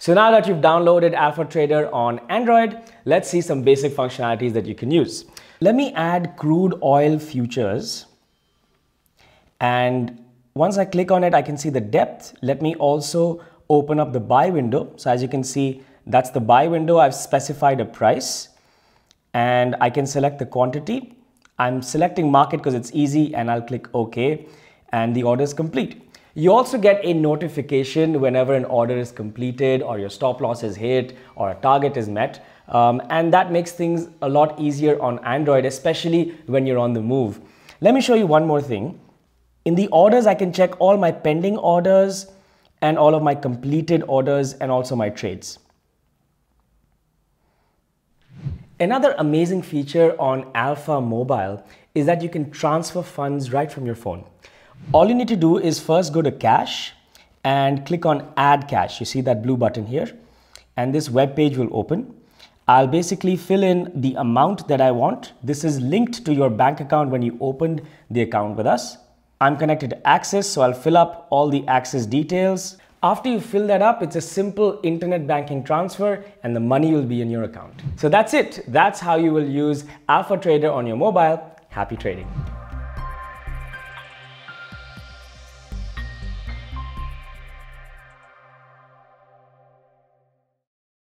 So now that you've downloaded Alpha Trader on Android, let's see some basic functionalities that you can use. Let me add crude oil futures. And once I click on it, I can see the depth. Let me also open up the buy window. So as you can see, that's the buy window. I've specified a price and I can select the quantity. I'm selecting market because it's easy and I'll click OK and the order is complete. You also get a notification whenever an order is completed or your stop loss is hit or a target is met. Um, and that makes things a lot easier on Android, especially when you're on the move. Let me show you one more thing. In the orders, I can check all my pending orders and all of my completed orders and also my trades. Another amazing feature on Alpha Mobile is that you can transfer funds right from your phone. All you need to do is first go to cash and click on add cash. You see that blue button here and this web page will open. I'll basically fill in the amount that I want. This is linked to your bank account when you opened the account with us. I'm connected to Axis, so I'll fill up all the Axis details. After you fill that up, it's a simple internet banking transfer and the money will be in your account. So that's it. That's how you will use Alpha Trader on your mobile. Happy trading.